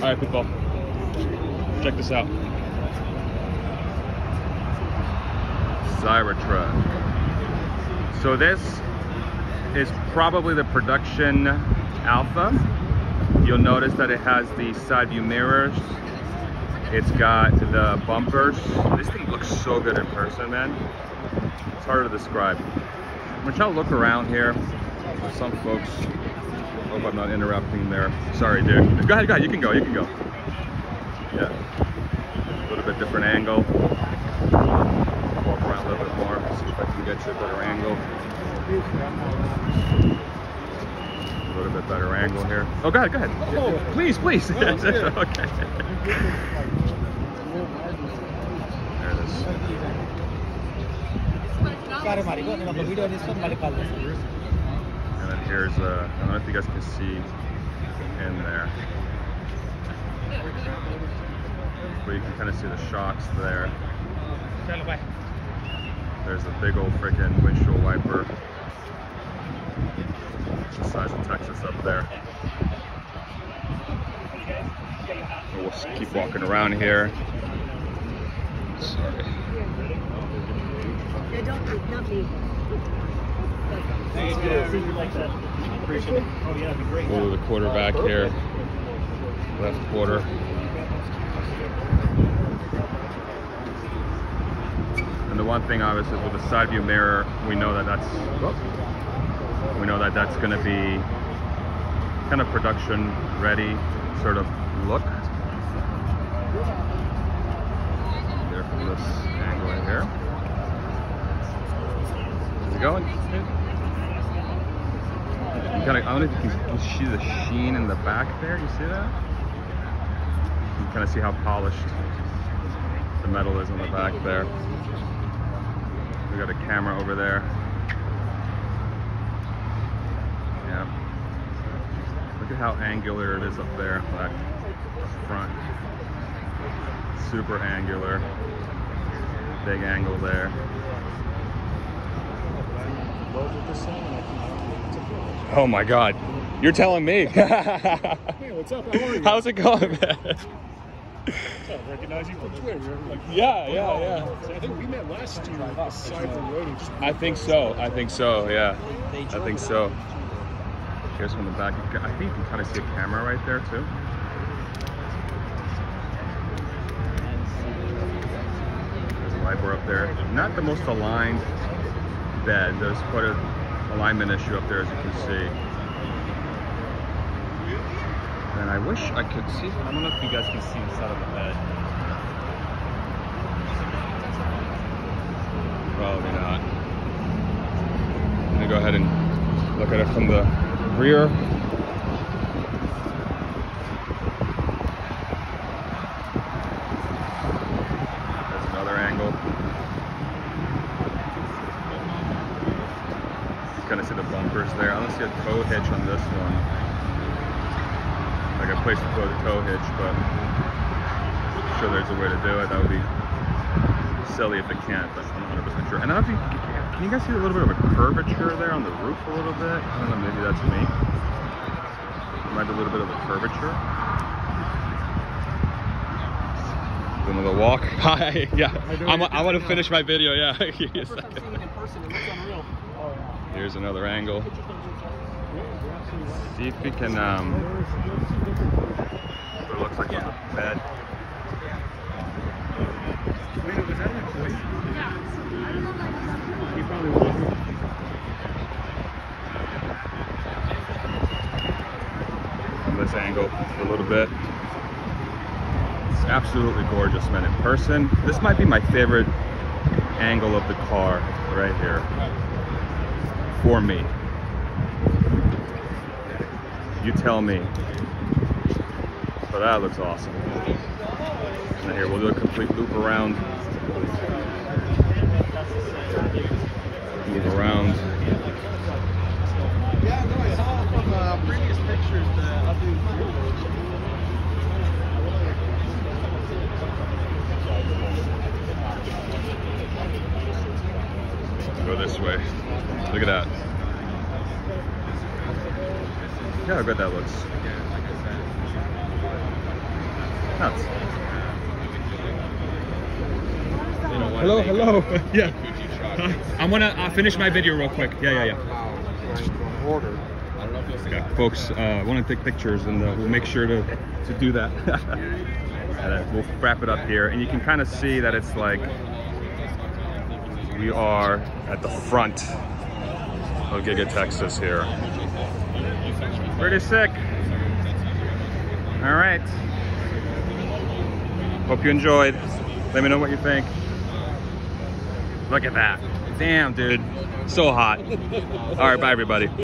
All right, people. Check this out. Cybertruck. So this is probably the production Alpha. You'll notice that it has the side view mirrors. It's got the bumpers. This thing looks so good in person, man. It's hard to describe. I'm gonna try to look around here. There's some folks. Hope I'm not interrupting there. Sorry, dude. Go ahead, go ahead. You can go. You can go. Yeah. A little bit different angle. Walk around a little bit more. See if I can get you a better angle. A little bit better angle here. Oh, go ahead, go ahead. Oh, please, please. okay. There it is. And then here's, uh, I don't know if you guys can see in there. But you can kind of see the shocks there. There's a big old freaking windshield wiper. The size of Texas up there. So we'll keep walking around here. Sorry. Yeah, don't leave, not me. Go to the quarterback here. Left quarter. And the one thing, obviously, is with the side view mirror, we know that that's we know that that's going to be kind of production ready sort of look. There from this angle right here. Is it going? Kind of, I don't know if you can see the sheen in the back there. You see that? You can kind of see how polished the metal is on the back there. We got a camera over there. Yeah. Look at how angular it is up there, that front. Super angular. Big angle there. Oh my god. You're telling me. Hey, what's up? How are you? How's it going, man? Recognize you from Twitter. Like, Yeah, yeah, yeah. So I think we met last year at the Cyber Rodeo. I think so. I think so. Yeah. I think so. Here's from the back. I think you can kind of see a camera right there too. There's a wiper up there. Not the most aligned bed. There's quite a alignment issue up there, as you can see. And I wish I could see. I don't know if you guys can see inside of the bed. Probably not. I'm gonna go ahead and look at it from the rear. That's another angle. You kind of see the bumpers there. I don't see a tow hitch on this one. Like a place to put a tow hitch, but I'm sure there's a way to do it. That would be silly if it can't, but I'm not 100% sure. And I don't know if you can you guys see a little bit of a curvature there on the roof a little bit? I don't know, maybe that's me. There might be a little bit of a curvature. Do another walk. Hi, yeah. I'm, I want to finish my video, yeah. Give me a second. Here's another angle. See if we can, um, it looks like on the bed. This angle for a little bit. It's absolutely gorgeous, man. In person, this might be my favorite angle of the car right here. For me. You tell me. But that looks awesome. And here, we'll do a complete loop around. Move around. Yeah, no, I saw from uh, previous pictures the updated Go this way. Look at that. Yeah, how good that looks. Nuts. Hello, hello. yeah. I'm gonna uh, finish my video real quick. Yeah, yeah, yeah. Order. Yeah, folks, uh, I want to take pictures and uh, we'll make sure to, to do that. and uh, we'll wrap it up here. And you can kind of see that it's like we are at the front of Giga Texas here. Pretty sick. All right. Hope you enjoyed. Let me know what you think. Look at that. Damn, dude. So hot. All right, bye, everybody.